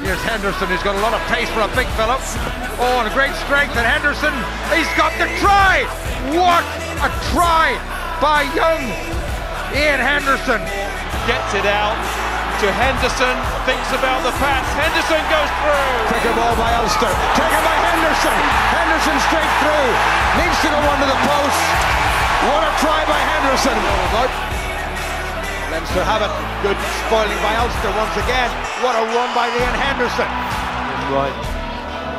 Here's Henderson, he's got a lot of pace for a big fella. Oh, and a great strength, and Henderson, he's got the try! What a try by young Iain Henderson. Gets it out to Henderson, thinks about the pass, Henderson goes through! Take a ball by Ulster, taken by Henderson, Henderson straight through, needs to go under the post. What a try by Henderson. Leinster have it. Good spoiling by Ulster once again. What a run by Iain Henderson. Right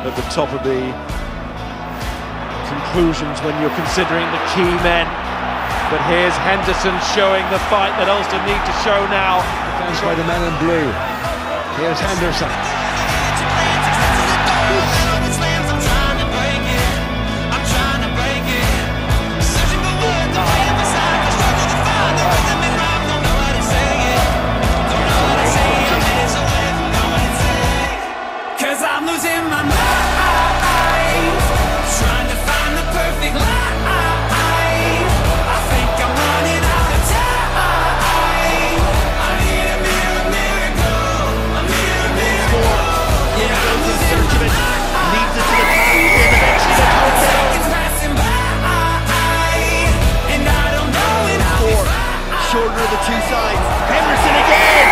at the top of the conclusions when you're considering the key men. But here's Henderson showing the fight that Ulster need to show now. Defence by the men in blue. Here's Henderson. The two sides. Henderson again.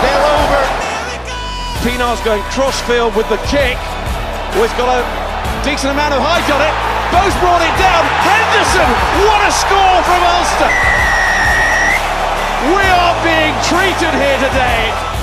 Bell over. Pienaar's going crossfield with the kick. Oh, he's got a decent amount of height on it. Both brought it down. Henderson, what a score from Ulster. We are being treated here today.